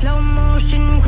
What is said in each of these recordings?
slow motion.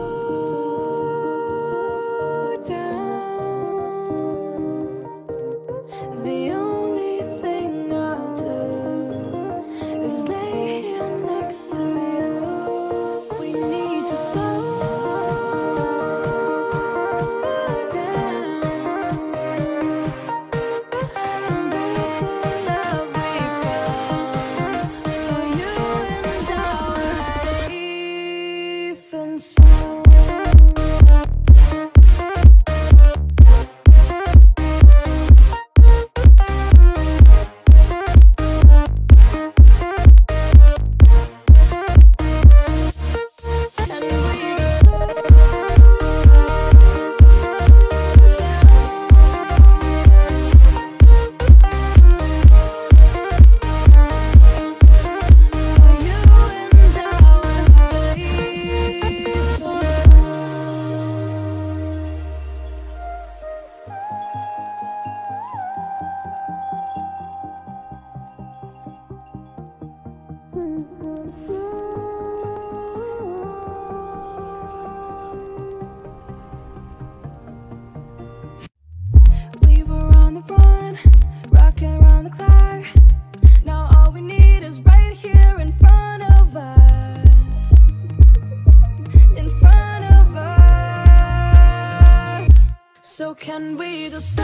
And we just?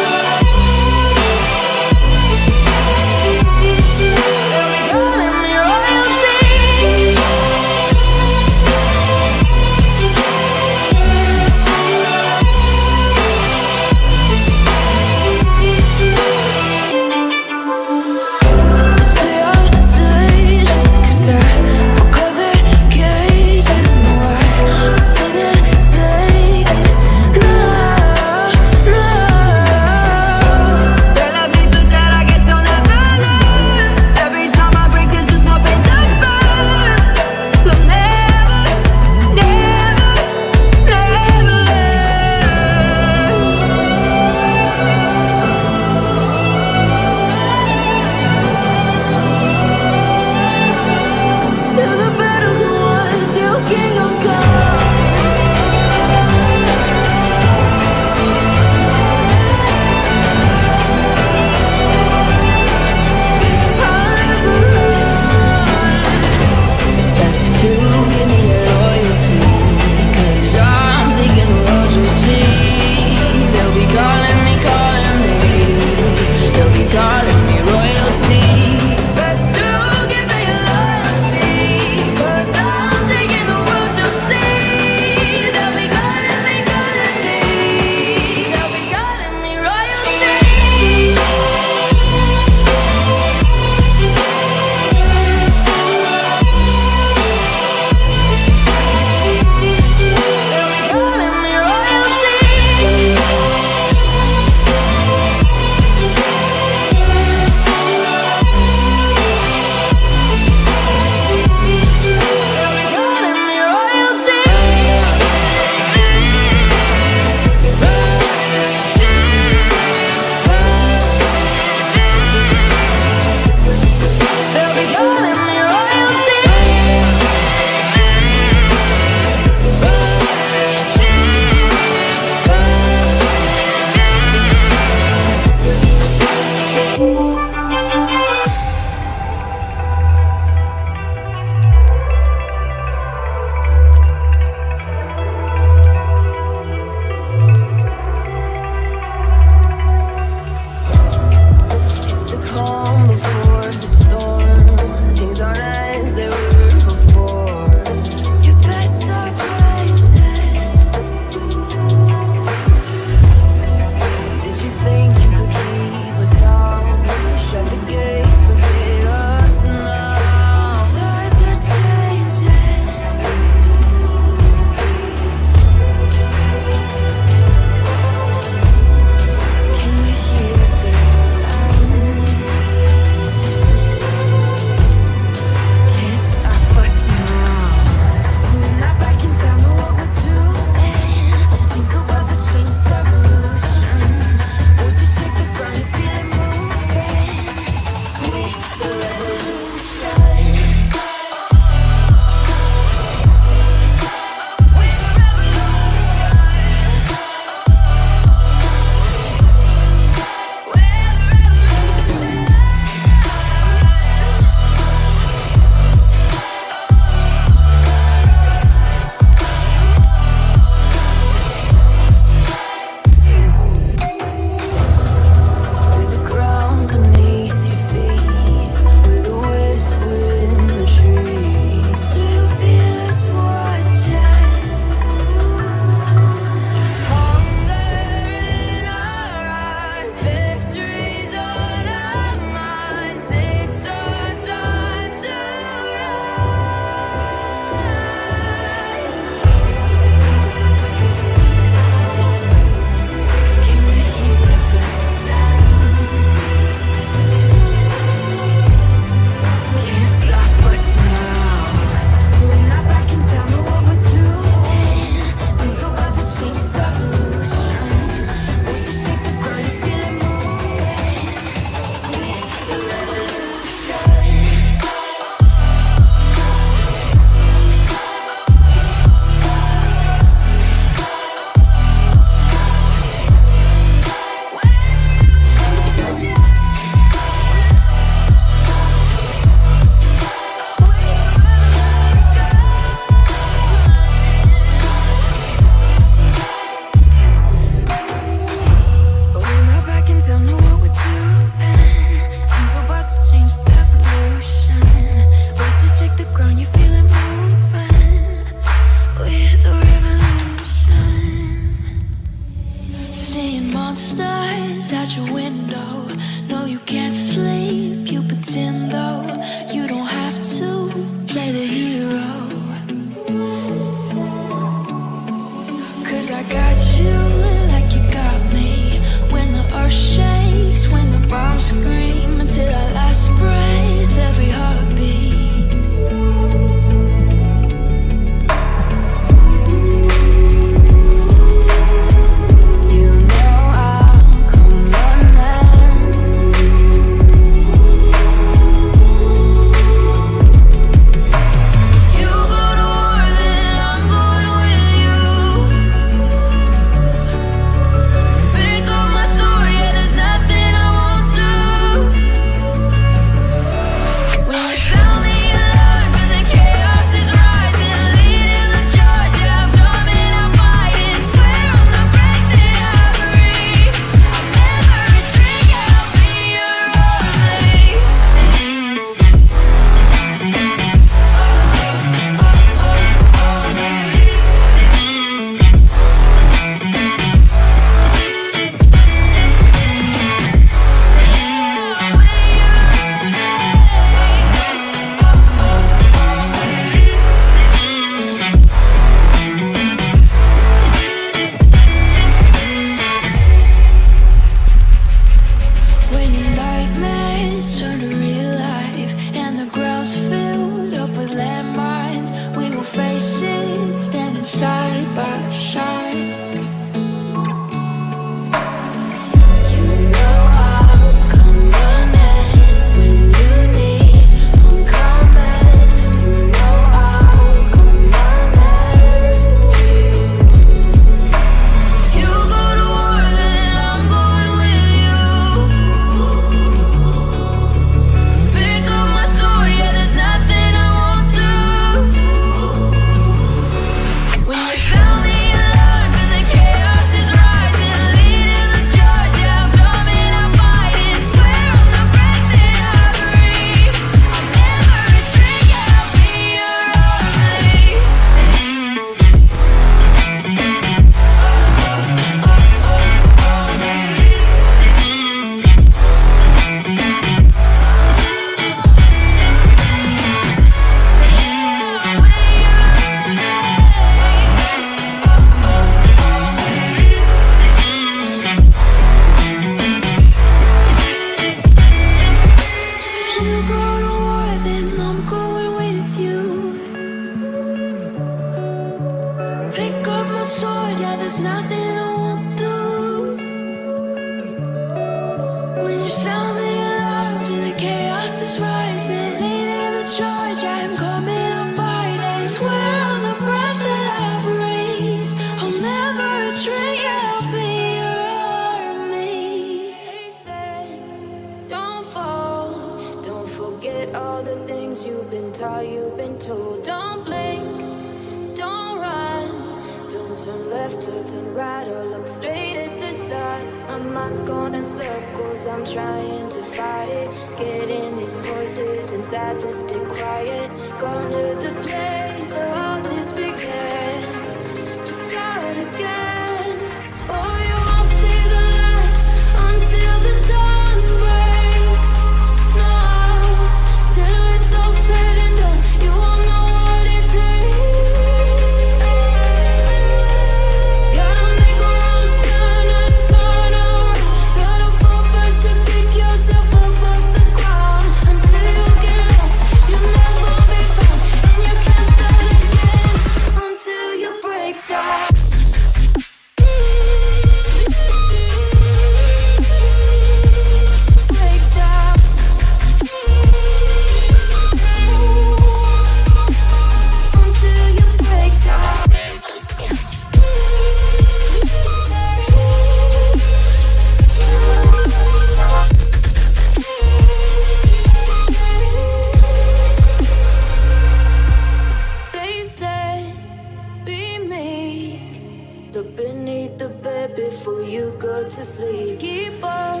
go to sleep. Keep up.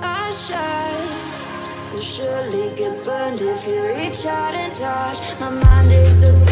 I shine. You'll surely get burned if you reach out and touch. My mind is a